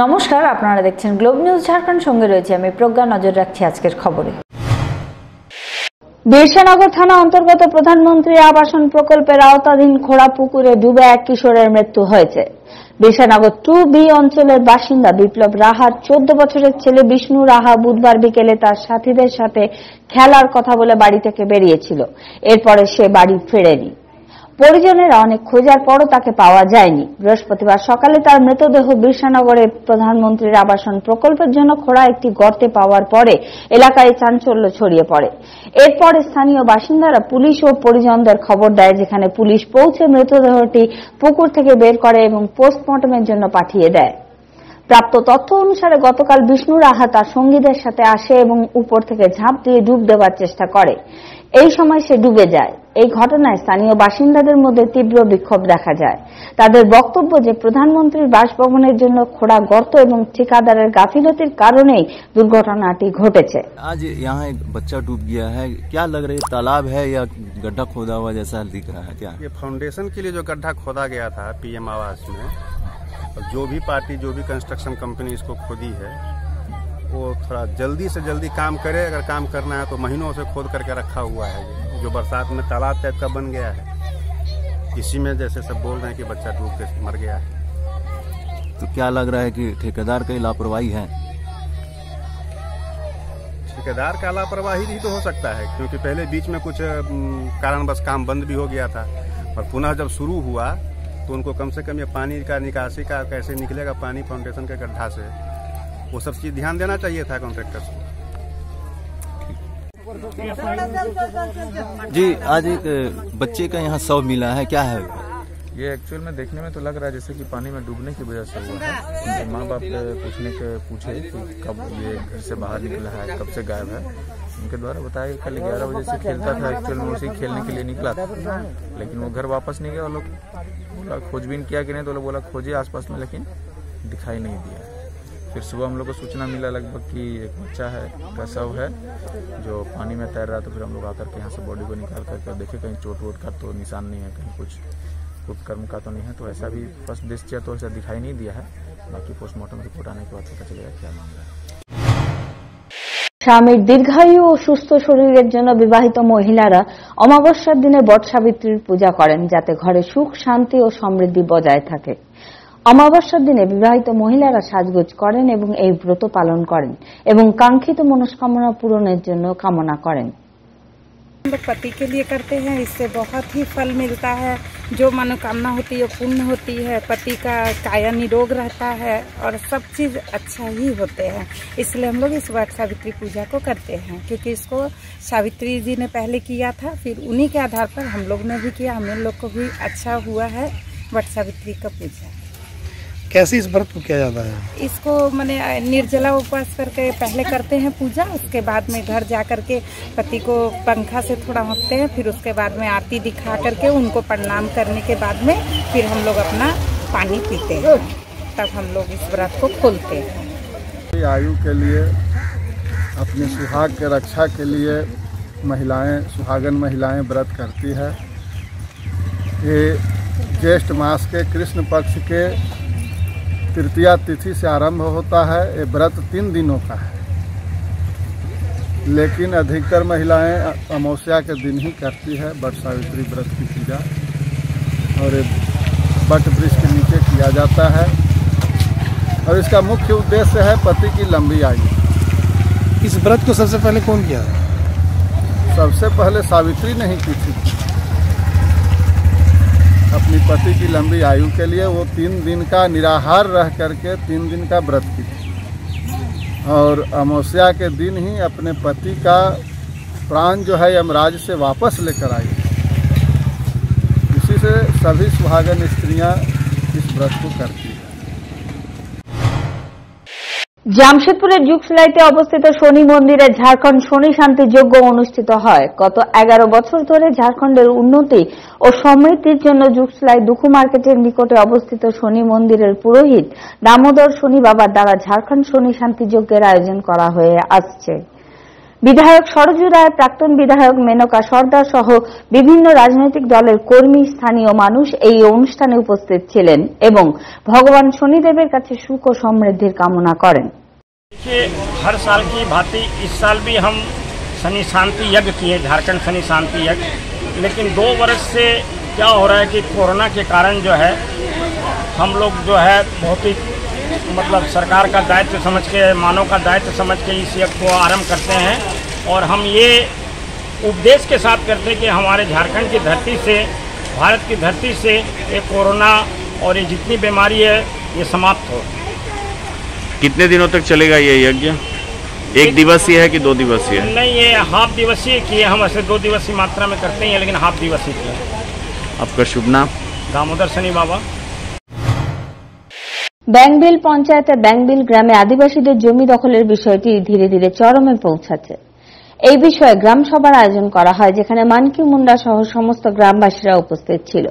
নমস্কার, আপনারা দেখছেন গ্লোব নিউজ ঝাড়খণ্ড। সঙ্গে রয়েছে আমি প্রজ্ঞা, নজর রাখছি আজকের খবরে। বিরসানগর থানা অন্তর্গত প্রধানমন্ত্রী আবাসন প্রকল্পের আওতাধীন খোড়া পুকুরে ডুবে এক কিশোরের মৃত্যু হয়েছে। বিরসানগর টু বি অঞ্চলের বাসিন্দা বিপ্লব রাহার চোদ্দ বছরের ছেলে বিষ্ণু রাহা বুধবার বিকেলে তার সাথীদের সাথে খেলার কথা বলে বাড়ি থেকে বেরিয়েছিল। এরপরে সে বাড়ি ফেরেনি। পরিজনেরা অনেক খোঁজার পরও তাকে পাওয়া যায়নি। বৃহস্পতিবার সকালে তার মৃতদেহ বিরসানগরে প্রধানমন্ত্রীর আবাসন প্রকল্পের জন্য খোঁড়া একটি গর্তে পাওয়ার পরে এলাকায় চাঞ্চল্য ছড়িয়ে পড়ে। এরপর স্থানীয় বাসিন্দারা পুলিশ ও পরিজনদের খবর দেয়, যেখানে পুলিশ পৌঁছে মৃতদেহটি পুকুর থেকে বের করে এবং পোস্টমর্টমের জন্য পাঠিয়ে দেয়। প্রাপ্ত তথ্য অনুসারে গতকাল বিষ্ণু রাহা তার সঙ্গীদের সাথে আসে এবং উপর থেকে ঝাঁপ দিয়ে ডুব দেওয়ার চেষ্টা করে। এই সময় সে ডুবে যায় এই ঘটনায় স্থানীয় বাসিন্দাদের মধ্যে তীব্র বিক্ষোভ দেখা যায় তাদের বক্তব্য যে প্রধানমন্ত্রীর বাসভবনের জন্য খোড়া গর্ত এবং ঠিকাদারের গাফিলতির কারণেই দুর্ঘটনাটি ঘটেছে आज यहाँ एक बच्चा डूब गया है क्या लग रहा है तालाब है या गड्ढा खोदा हुआ जैसा दिख रहा है क्या ये फाउंडेशन के लिए जो गड्ढा खोदा गया था पीएम आवास में और जो भी पार्टी जो भी कंस्ट्रक्शन कंपनी इसको खोदी है वो थोड़ा जल्दी से जल्दी काम करे अगर काम करना है तो महीनों से खोद करके रखा हुआ है जो बरसात में तालाब टाइप का बन गया है। इसी में जैसे सब बोल रहे हैं कि बच्चा डूब के मर गया है। तो क्या लग रहा है कि ठेकेदार की लापरवाही है? ठेकेदार का लापरवाही भी तो हो सकता है क्योंकि पहले बीच में कुछ कारणवश काम बंद भी हो गया था। और पुनः जब शुरू हुआ तो उनको कम से कम ये पानी का निकासी का कैसे निकलेगा पानी फाउंडेशन के गड्ढा से वो सब चीज़ ध्यान देना चाहिए था कॉन्ट्रेक्टर्स को। जी आज एक बच्चे का यहाँ शव मिला है क्या है? ये एक्चुअल में देखने में तो लग रहा है जैसे कि पानी में डूबने की वजह से हुआ है। उनके माँ बाप पूछने के पूछे कि कब ये घर से बाहर निकला है कब से गायब है। उनके द्वारा बताया कि कल ग्यारह बजे से खेलता था एक्चुअल में उसी खेलने के लिए निकला था। लेकिन वो घर वापस नहीं गया वो लोग बोला खोजबीन किया कि नहीं तो लोग बोला खोजे आसपास में लेकिन दिखाई नहीं दिया। फिर सुबह हम लोग को सूचना मिला लगभग कि एक बच्चा है का शव है जो पानी में तैर रहा तो फिर हम लोग आकर के यहाँ से बॉडी को निकाल करके देखे कहीं चोट वोट का तो निशान नहीं है कहीं कुछ उपकर्म का तो नहीं है तो ऐसा भी फर्स्ट दृष्टिया तो ऐसा दिखाई नहीं दिया है बाकी पोस्टमार्टम रिपोर्ट आने के बाद पता चलेगा क्या मामला है স্বামীর দীর্ঘায়ু ও সুস্থ শরীরের জন্য বিবাহিত মহিলারা অমাবস্যার দিনে বট সাবিত্রীর পূজা করেন যাতে ঘরে সুখ শান্তি ও সমৃদ্ধি বজায় থাকে অমাবস্যার দিনে বিবাহিত মহিলারা সাজগোজ করেন এবং এই ব্রত পালন করেন এবং কাঙ্ক্ষিত মনস্কামনা পূরণের জন্য কামনা করেন हम लोग पति के लिए करते हैं इससे बहुत ही फल मिलता है जो मनोकामना होती है पूर्ण होती है पति का काया निरोग रहता है और सब चीज़ अच्छा ही होते हैं इसलिए हम लोग इस वट सावित्री पूजा को करते हैं क्योंकि इसको सावित्री जी ने पहले किया था फिर उन्हीं के आधार पर हम लोग ने भी किया हम लोग को भी अच्छा हुआ है वट सावित्री का पूजा कैसे इस व्रत को किया जाता है? इसको मैंने निर्जला उपवास करके पहले करते हैं पूजा उसके बाद में घर जा करके पति को पंखा से थोड़ा होते हैं फिर उसके बाद में आरती दिखा करके उनको प्रणाम करने के बाद में फिर हम लोग अपना पानी पीते हैं। तब हम लोग इस व्रत को खोलते हैं। आयु के लिए अपने सुहाग के रक्षा के लिए महिलाएँ सुहागन महिलाएँ व्रत करती है। ये ज्येष्ठ मास के कृष्ण पक्ष के तृतीया तिथि से आरंभ होता है ये व्रत तीन दिनों का है। लेकिन अधिकतर महिलाएँ अमावस्या के दिन ही करती है बट सावित्री व्रत की पूजा। और ये बट वृक्ष के नीचे किया जाता है। और इसका मुख्य उद्देश्य है पति की लंबी आयु। इस व्रत को सबसे पहले कौन किया? सबसे पहले सावित्री नहीं की थी। अपनी पति की लंबी आयु के लिए वो तीन दिन का निराहार रह करके तीन दिन का व्रत की और अमावस्या के दिन ही अपने पति का प्राण जो है यमराज से वापस लेकर आई इसी से सभी सुहागन स्त्रियाँ इस व्रत को करती हैं। জামশেদপুরের জুকসলাইতে অবস্থিত শনি মন্দিরে ঝাড়খণ্ড শনি শান্তি যজ্ঞ অনুষ্ঠিত হয়। গত এগারো বছর ধরে ঝাড়খণ্ডের উন্নতি ও সমৃদ্ধির জন্য যুগসলাই দুখু মার্কেটের নিকটে অবস্থিত শনি মন্দিরের পুরোহিত দামোদর শনি বাবার দ্বারা ঝাড়খণ্ড শনি শান্তি যজ্ঞের আয়োজন করা হয়ে আসছে। বিধায়ক সরজু রায় প্রাক্তন বিধায়ক মেনকা সর্দার সহ বিভিন্ন রাজনৈতিক দলের কর্মী স্থানীয় মানুষ এই অনুষ্ঠানে উপস্থিত ছিলেন এবং ভগবান শনিদেবের কাছে সুখ ও সমৃদ্ধির কামনা করেন देखिए हर साल की भांति इस साल भी हम शनि शांति यज्ञ किए झारखंड शनि शांति यज्ञ लेकिन दो वर्ष से क्या हो रहा है कि कोरोना के कारण जो है हम लोग जो है बहुत ही मतलब सरकार का दायित्व समझ के मानव का दायित्व समझ के इस यज्ञ को आरंभ करते हैं। और हम ये उपदेश के साथ करते हैं कि हमारे झारखंड की धरती से भारत की धरती से ये कोरोना और ये जितनी बीमारी है ये समाप्त हो। कितने दिनों तक चलेगा ये यज्ञ? एक दिवसीय है कि दो दिवसीय है? नहीं ये हाफ़ दिवसीय किए हम ऐसे दो दिवसीय मात्रा में करते हैं लेकिन हाफ़ दिवसीय किए आपका शुभ नाम? दामोदर सनी बाबा। ব্যাংবিল পঞ্চায়েতের ব্যাংবিল গ্রামে আদিবাসীদের জমি দখলের বিষয়টি ধীরে ধীরে চরমে পৌঁছাচ্ছে। এই বিষয়ে গ্রাম সভার আয়োজন করা হয়, যেখানে মানকি মুন্ডা সহ সমস্ত গ্রামবাসীরা উপস্থিত ছিল।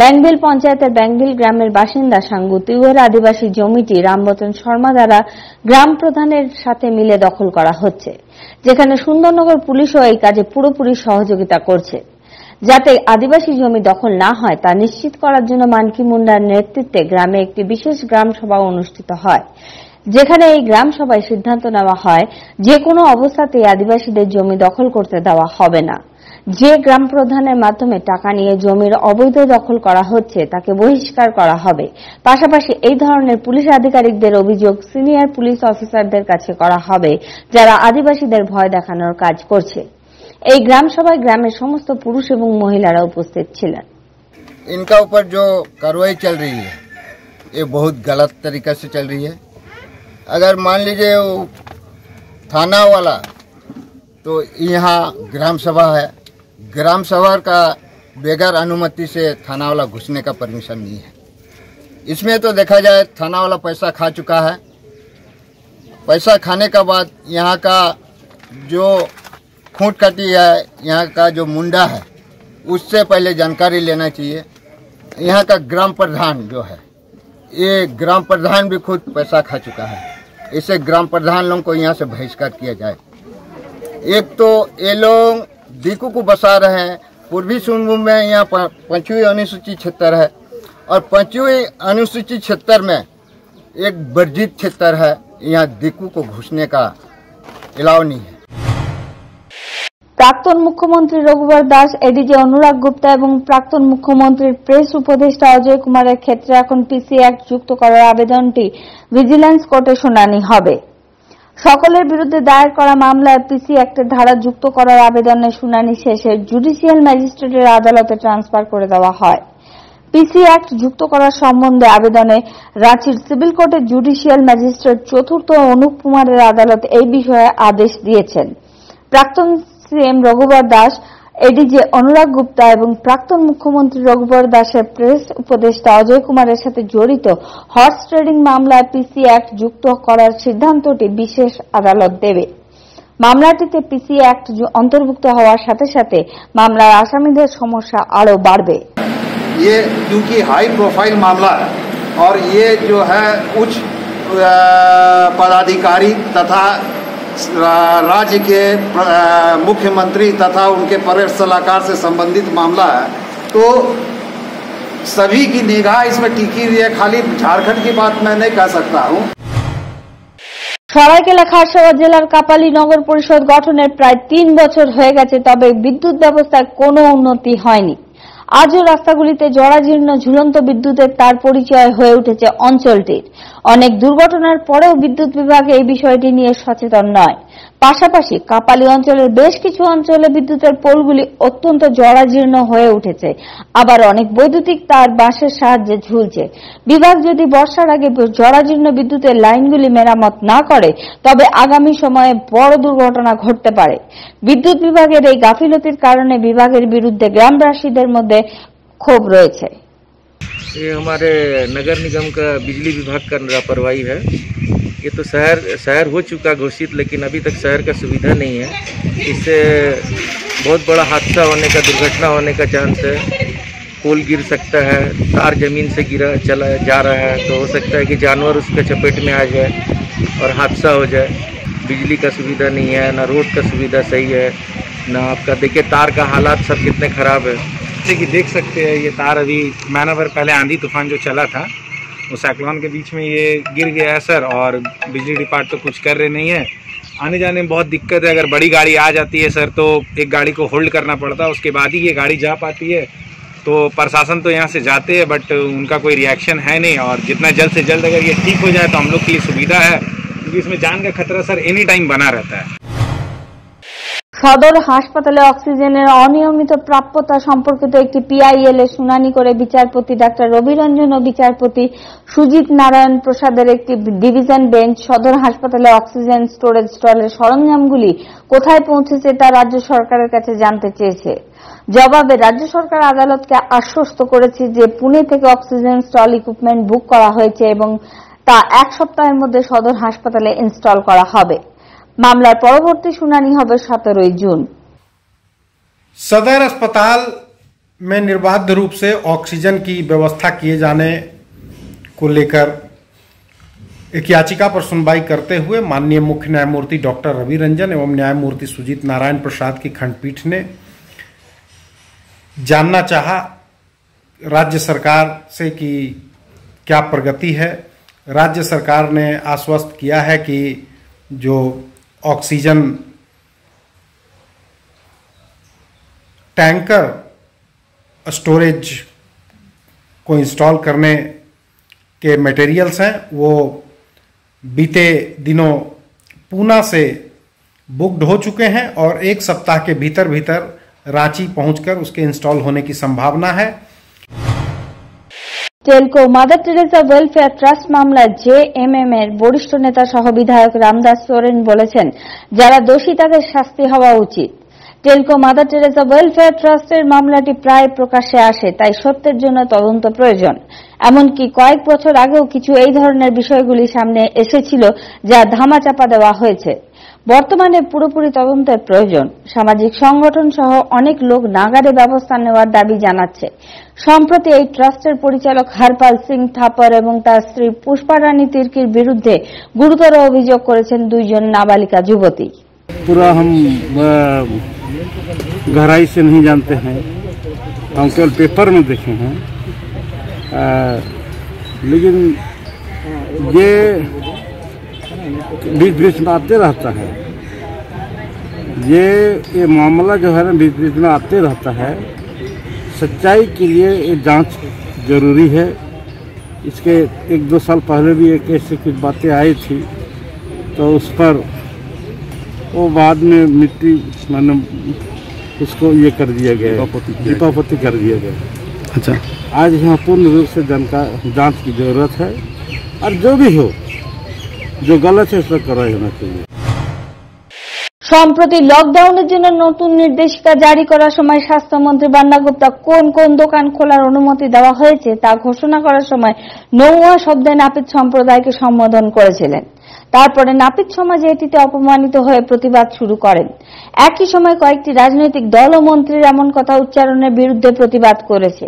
ব্যাংবিল পঞ্চায়েতের ব্যাংবিল গ্রামের বাসিন্দা সাঙ্গু তিউয়ের আদিবাসী জমিটি রামবচন শর্মা দ্বারা গ্রাম প্রধানের সাথে মিলে দখল করা হচ্ছে, যেখানে সুন্দরনগর পুলিশও এই কাজে পুরোপুরি সহযোগিতা করছে। যাতে আদিবাসী জমি দখল না হয়, তা নিশ্চিত করার জন্য মানকি মুন্ডার নেতৃত্বে গ্রামে একটি বিশেষ গ্রাম সভা অনুষ্ঠিত হয়। যেখানে এই গ্রাম সভায় সিদ্ধান্ত নেওয়া হয়, যে কোনো অবস্থাতেই আদিবাসীদের জমি দখল করতে দেওয়া হবে না। যে গ্রাম প্রধানের মাধ্যমে টাকা নিয়ে জমির অবৈধ দখল করা হচ্ছে, তাকে বহিষ্কার করা হবে। পাশাপাশি এই ধরনের পুলিশ আধিকারিকদের অভিযোগ সিনিয়র পুলিশ অফিসারদের কাছে করা হবে, যারা আদিবাসীদের ভয় দেখানোর কাজ করছে। এই গ্রাম সভায় গ্রামের সমস্ত পুরুষ এবং মহিলারা উপস্থিত ছিলেন इनका ऊपर जो कार्रवाई चल रही है ये बहुत गलत तरीका से चल रही है अगर मान लीजिए वो थाना वाला तो यहाँ ग्राम सभा है ग्राम सभा का बगैर अनुमति से थाना वाला घुसने का परमिशन नहीं है इसमें तो देखा जाए थाना वाला पैसा खा चुका है पैसा खाने का बाद यहाँ का जो खूंट कटी है यहाँ का जो मुंडा है, उससे पहले जानकारी लेना चाहिए। यहाँ का ग्राम प्रधान जो है, ये ग्राम प्रधान भी खुद पैसा खा चुका है। इसे ग्राम प्रधान लोगों को यहाँ से बहिष्कार किया जाए। एक तो ये लोग दीकू को बसा रहे हैं। पूर्वी सोनभूमि में यहाँ पांचवी अनुसूची क्षेत्र है और पांचवी अनुसूची क्षेत्र में एक वर्जित क्षेत्र है। यहाँ दीकू को घुसने का अलाव नहीं है। প্রাক্তন মুখ্যমন্ত্রী রঘুবর দাস, এডিজে অনুরাগ গুপ্তা এবং প্রাক্তন মুখ্যমন্ত্রীর প্রেস উপদেষ্টা অজয় কুমারের ক্ষেত্রে এখন পিসি অ্যাক্ট যুক্ত করার আবেদনটি ভিজিল্যান্স কোর্টে শুনানি হবে। সকলের বিরুদ্ধে দায়ের করা মামলায় পিসি অ্যাক্টের ধারা যুক্ত করার আবেদনের শুনানি শেষে জুডিশিয়াল ম্যাজিস্ট্রেটের আদালতে ট্রান্সফার করে দেওয়া হয়। পিসি অ্যাক্ট যুক্ত করার সম্বন্ধে আবেদনে রাঁচির সিভিল কোর্টের জুডিশিয়াল ম্যাজিস্ট্রেট চতুর্থ অনুপ কুমারের আদালত এই বিষয়ে আদেশ দিয়েছেন। প্রাক্তন সিএম রঘুবর দাস এডিজে অনুরাগ গুপ্তা এবং প্রাক্তন মুখ্যমন্ত্রী রঘুবর দাসের প্রেস উপদেষ্টা অজয় কুমারের সাথে জড়িত হর্স ট্রেডিং মামলায় পিসি অ্যাক্ট যুক্ত করার সিদ্ধান্তটি বিশেষ আদালত দেবে মামলাটিতে পিসি অ্যাক্ট যু- অন্তর্ভুক্ত হওয়ার साथे साथे মামলার আসামিদের সমস্যা আরও বাড়বে ये क्योंकि हाई प्रोफाइल मामला है और ये जो है उच्च अ, पदाधिकारी तथा रा- राज्य के प्र- अ, मुख्यमंत्री तथा उनके परेड सलाहकार से संबंधित मामला है तो सभी की निगाह इसमें टिकी हुई है खाली झारखंड की बात मैं नहीं कह सकता हूँ সরাইকেলা খারসাওয়া জেলার কাপালি নগর পরিষদ গঠনের প্রায় তিন বছর হয়ে গেছে তবে বিদ্যুৎ ব্যবস্থায় কোনো উন্নতি হয়নি আজও রাস্তাগুলিতে জরাজীর্ণ ঝুলন্ত বিদ্যুতের তার পরিচয় হয়ে উঠেছে অঞ্চলটির। অনেক দুর্ঘটনার পরেও বিদ্যুৎ বিভাগ এই বিষয়টি নিয়ে সচেতন নয়। পাশাপাশি কাপালি অঞ্চলের বেশ কিছু অঞ্চলে বিদ্যুতের পোলগুলি অত্যন্ত জরাজীর্ণ হয়ে উঠেছে আবার অনেক বৈদ্যুতিক তার বাঁশের সাহায্যে ঝুলছে বিভাগ যদি বর্ষার আগে জরাজীর্ণ বিদ্যুতের লাইনগুলি মেরামত না করে তবে আগামী সময়ে বড় দুর্ঘটনা ঘটতে পারে বিদ্যুৎ বিভাগের এই গাফিলতির কারণে বিভাগের বিরুদ্ধে গ্রামবাসীদের মধ্যে ক্ষোভ রয়েছে ये हमारे नगर निगम का बिजली विभाग का लापरवाही है ये तो शहर शहर हो चुका घोषित, लेकिन अभी तक शहर का सुविधा नहीं है। इससे बहुत बड़ा हादसा होने का, दुर्घटना होने का चांस है। पुल गिर सकता है, तार ज़मीन से गिरा, चला जा रहा है तो हो सकता है कि जानवर उसके चपेट में आ जाए और हादसा हो जाए। बिजली का सुविधा नहीं है, ना रोड का सुविधा सही है, ना आपका। देखिए, तार का हालात सब कितने ख़राब है। जैसे कि देख सकते हैं, ये तार अभी महीना भर पहले आंधी तूफ़ान जो चला था वो साइक्लोन के बीच में ये गिर गया है सर और बिजली डिपार्ट तो कुछ कर रहे नहीं है। आने जाने में बहुत दिक्कत है, अगर बड़ी गाड़ी आ जाती है सर तो एक गाड़ी को होल्ड करना पड़ता है, उसके बाद ही ये गाड़ी जा पाती है। तो प्रशासन तो यहाँ से जाते हैं बट उनका कोई रिएक्शन है नहीं, और जितना जल्द से जल्द अगर ये ठीक हो जाए तो हम लोग के लिए सुविधा है, क्योंकि इसमें जान का खतरा सर एनी टाइम बना रहता है। সদর হাসপাতালে অক্সিজেনের অনিয়মিত প্রাপ্যতা সম্পর্কিত একটি পিআইএল এ শুনানি করে বিচারপতি ডাক্তার রবিরঞ্জন ও বিচারপতি সুজিত নারায়ণ প্রসাদের একটি ডিভিশন বেঞ্চ সদর হাসপাতালে অক্সিজেন স্টোরেজ স্টলের সরঞ্জামগুলি কোথায় পৌঁছেছে তা রাজ্য সরকারের কাছে জানতে চেয়েছে। জবাবে রাজ্য সরকার আদালতকে আশ্বস্ত করেছে যে পুনে থেকে অক্সিজেন স্টল ইকুইপমেন্ট বুক করা হয়েছে এবং তা এক সপ্তাহের মধ্যে সদর হাসপাতালে ইনস্টল করা হবে। মামলার পরবর্তী শুনানি হবে সতেরোই জুন सदर अस्पताल में निर्बाध रूप से ऑक्सीजन की व्यवस्था किए जाने को लेकर एक याचिका पर सुनवाई करते हुए माननीय मुख्य न्यायमूर्ति डॉक्टर रवि रंजन एवं न्यायमूर्ति सुजीत नारायण प्रसाद की खंडपीठ ने जानना चाहा राज्य सरकार से कि क्या प्रगति है राज्य सरकार ने आश्वस्त किया है कि जो ऑक्सीजन टैंकर स्टोरेज को इंस्टॉल करने के मटेरियल्स हैं, वो बीते दिनों पूना से बुकड हो चुके हैं और एक सप्ताह के भीतर भीतर रांची पहुंचकर उसके इंस्टॉल होने की संभावना है। Telco Mother Teresa welfare trust মামলায় জেএমএম এর বরিষ্ঠ নেতা সহ বিধায়ক রামদাস সোরেন বলেছেন, যারা দোষী তাদের শাস্তি হওয়া উচিত। টেলকো মাদার টেরেসা ওয়েলফেয়ার ট্রাস্টের মামলাটি প্রায় প্রকাশ্যে আসে, তাই সত্যের জন্য তদন্ত প্রয়োজন। এমনকি কয়েক বছর আগেও কিছু এই ধরনের বিষয়গুলি সামনে এসেছিল, যা ধামাচাপা দেওয়া হয়েছে। বর্তমানে পুরোপুরি তদন্তের প্রয়োজন সামাজিক সংগঠন সহ অনেক লোক নাগারে ব্যবস্থা নেওয়ার দাবি জানাচ্ছে সম্প্রতি এই ট্রাস্টের পরিচালক হরপাল সিং থাপর এবং তার স্ত্রী পুষ্পা রানী তির্কির বিরুদ্ধে গুরুতর অভিযোগ করেছেন দুইজন নাবালিকা যুবতী पूरा हम अ, गहराई से नहीं जानते हैं हम केवल पेपर में देखे हैं अ, लेकिन ये बीच बीच में आते रहता है। ये ये मामला जो है ना बीच बीच में आते रहता है। सच्चाई के लिए ये जाँच ज़रूरी है। इसके एक दो साल पहले भी एक ऐसी कुछ बातें आई थी तो उस पर वो बाद में मिट्टी मैंने उसको ये कर दिया गया। दीपापति कर दिया गया। अच्छा। आज यहाँ पूर्ण रूप से जनका जाँच की ज़रूरत है और जो भी हो সম্প্রতি লকডাউনের জন্য নতুন নির্দেশিকা জারি করার সময় স্বাস্থ্যমন্ত্রী বান্না গুপ্তা কোন কোন দোকান খোলার অনুমতি দেওয়া হয়েছে তা ঘোষণা করার সময় নৌয়া শব্দে নাপিত সম্প্রদায়কে সম্বোধন করেছিলেন। তারপরে নাপিত সমাজে এটিতে অপমানিত হয়ে প্রতিবাদ শুরু করেন। একই সময় কয়েকটি রাজনৈতিক দল ও মন্ত্রীর এমন কথা উচ্চারণের বিরুদ্ধে প্রতিবাদ করেছে।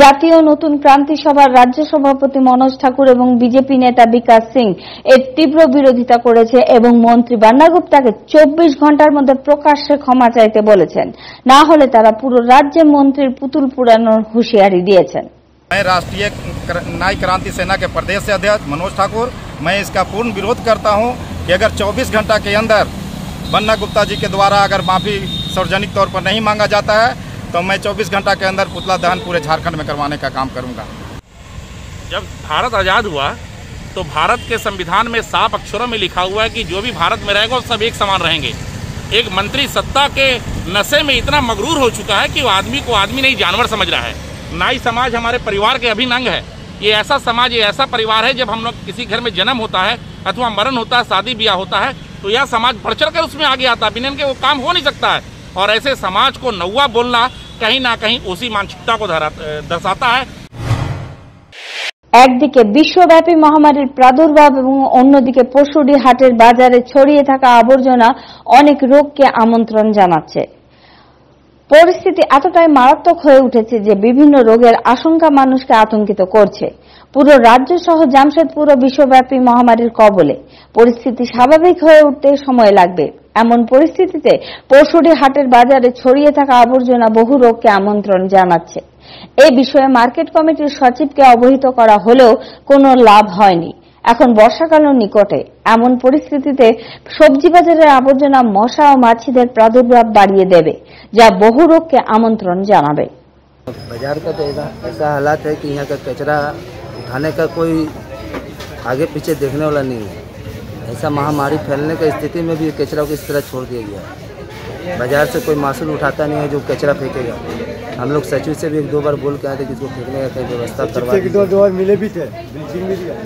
জাতীয় নতুন ক্রান্তি সভার রাজ্য সভাপতি মনোজ ঠাকুর এবং বিজেপি নেতা বিকাশ সিং এর তীব্র বিরোধিতা করেছে এবং মন্ত্রী বান্না গুপ্তাকে চব্বিশ ঘণ্টার মধ্যে প্রকাশ্যে ক্ষমা চাইতে বলেছেন। না হলে তারা পুরো রাজ্যে মন্ত্রীর পুতুল পুরানোর হুঁশিয়ারি দিয়েছেন। मैं राष्ट्रीय न्याय क्रांति सेना के प्रदेश अध्यक्ष मनोज ठाकुर, मैं इसका पूर्ण विरोध करता हूँ कि अगर 24 घंटा के अंदर बन्ना गुप्ता जी के द्वारा अगर माफ़ी सार्वजनिक तौर पर नहीं मांगा जाता है तो मैं 24 घंटा के अंदर पुतला दहन पूरे झारखंड में करवाने का काम करूँगा। जब भारत आज़ाद हुआ तो भारत के संविधान में साफ़ अक्षरों में लिखा हुआ है कि जो भी भारत में रहेगा सब एक समान रहेंगे। एक मंत्री सत्ता के नशे में इतना मगरूर हो चुका है कि वो आदमी को आदमी नहीं, जानवर समझ रहा है। नाई समाज हमारे परिवार के अभिन्न अंग है ये ऐसा समाज ये ऐसा परिवार है जब हम लोग किसी घर में जन्म होता है अथवा मरण होता है शादी ब्याह होता है तो यह समाज बढ़ चढ़ कर उसमें आगे आता है बिना इनके वो काम हो नहीं सकता है और ऐसे समाज को नौवा बोलना कहीं ना कहीं उसी मानसिकता को धरा- दर्शाता है একদিকে বিশ্বব্যাপী মহামারীর প্রাদুর্ভাব এবং অন্যদিকে পশুরি হাটের বাজারে ছড়িয়ে থাকা আবর্জনা অনেক রোগকে আমন্ত্রণ জানাচ্ছে পরিস্থিতি এতটাই মারাত্মক হয়ে উঠেছে যে বিভিন্ন রোগের আশঙ্কা মানুষকে আতঙ্কিত করছে। পুরো রাজ্য সহ জামশেদপুর বিশ্বব্যাপী মহামারীর কবলে পরিস্থিতি স্বাভাবিক হয়ে উঠতে সময় লাগবে। এমন পরিস্থিতিতে পরশুটি হাটের বাজারে ছড়িয়ে থাকা আবর্জনা বহু রোগকে আমন্ত্রণ জানাচ্ছে। এ বিষয়ে মার্কেট কমিটির সচিবকে অবহিত করা হলেও কোনো লাভ হয়নি। এখন বর্ষাকালও নিকটে এমন পরিস্থিতিতে সবজি বাজারের আবর্জনা মশা ও মাছিদের প্রাদুর্ভাব বাড়িয়ে দেবে যা বহু রোগকে আমন্ত্রণ জানাবে बाजार का तो ऐसा ऐसा हालात है कि यहाँ का कचरा उठाने का कोई आगे पीछे देखने वाला नहीं है ऐसा महामारी फैलने का स्थिति में भी कचरा को इस तरह छोड़ दिया गया है बाज़ार से कोई मासूल उठाता नहीं है जो कचरा फेंकेगा। हम लोग सचिव से भी एक दो बार बोल के आए थे कि इसको फेंकने का कहीं व्यवस्था करवा दो दो बार मिले भी थे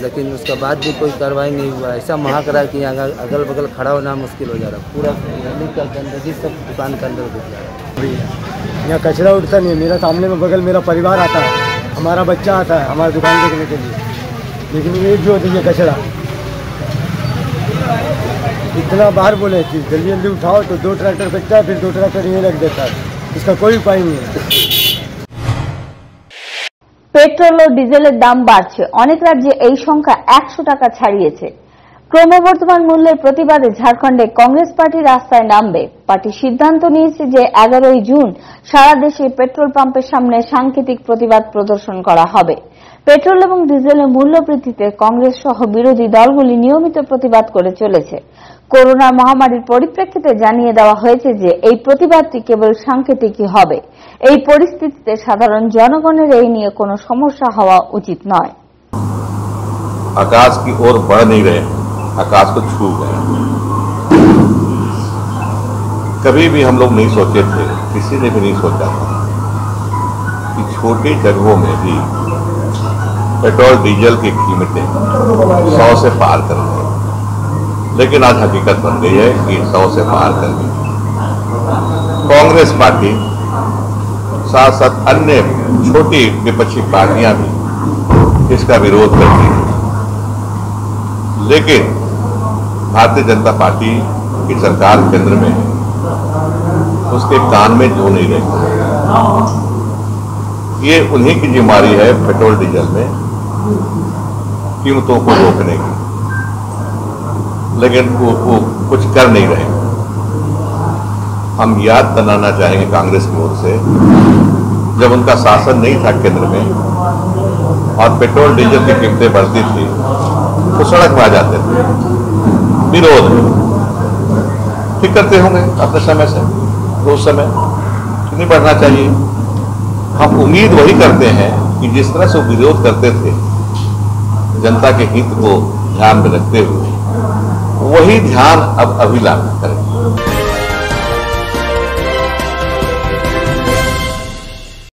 लेकिन उसके बाद भी कोई कार्रवाई नहीं हुआ। ऐसा महा करा कि यहाँ अगल बगल खड़ा होना मुश्किल हो जा रहा। पूरा गली का गंदगी सब दुकान के अंदर घुस जा रहा यहाँ कचरा उठता नहीं है। मेरा सामने में बगल मेरा परिवार आता है। हमारा बच्चा आता है हमारी दुकान देखने के लिए। लेकिन ये भी होती है कचरा। इतना बाहर बोले कि जल्दी जल्दी उठाओ तो दो ट्रैक्टर फेंकता है फिर दो ट्रैक्टर यहीं रख देता है इसका कोई उपाय नहीं है পেট্রোল ও ডিজেলের দাম বাড়ছে অনেক রাজ্যে এই সংখ্যা একশো টাকা ছাড়িয়েছে ক্রমবর্ধমান মূল্যের প্রতিবাদে ঝাড়খণ্ডে কংগ্রেস পার্টি রাস্তায় নামবে পার্টি সিদ্ধান্ত নিয়েছে যে এগারোই জুন সারা দেশে পেট্রোল পাম্পের সামনে সাংকেতিক প্রতিবাদ প্রদর্শন করা হবে পেট্রোল এবং ডিজেলের মূল্য বৃদ্ধিতে কংগ্রেস সহ বিরোধী দলগুলি নিয়মিত প্রতিবাদ করে চলেছে করোনা মহামারীর পরিপ্রেক্ষিতে জানিয়ে দেওয়া হয়েছে যে এই প্রতিবাদটি কেবল সাংকেতিকই হবে এই পরিস্থিতিতে সাধারণ জনগণের এই নিয়ে কোনো সমস্যা হওয়া উচিত নয় आकाश की ओर बढ़ नहीं रहे आकाश को छू गए कभी भी हम लोग नहीं सोचे थे किसी ने भी नहीं सोचा था कि छोटी जगहों में भी पेट्रोल, डीजल की कीमतें सौ से पार कर गई। लेकिन आज हकीकत बन गई है कि सौ से पार कर गई। कांग्रेस पार्टी साथ साथ अन्य छोटी विपक्षी पार्टियाँ भी इसका विरोध करती हैं। लेकिन भारतीय जनता पार्टी की सरकार केंद्र में है। उसके कान में जो नहीं रहता ये उन्हीं की जिम्मेवारी है पेट्रोल, डीजल में। कीमतों को रोकने की। लेकिन वो, वो कुछ कर नहीं रहे। हम याद बनाना चाहेंगे कांग्रेस की ओर से जब उनका शासन नहीं था केंद्र में और पेट्रोल डीजल की कीमतें बढ़ती थी तो सड़क में आ जाते थे। विरोध। ठीक करते होंगे अपने समय से तो उस समय। नहीं बढ़ना चाहिए। हम उम्मीद वही करते हैं कि जिस तरह से विरोध करते थे जनता के हित को ध्यान में रखते हुए। वही ध्यान अब अभी लागू करें।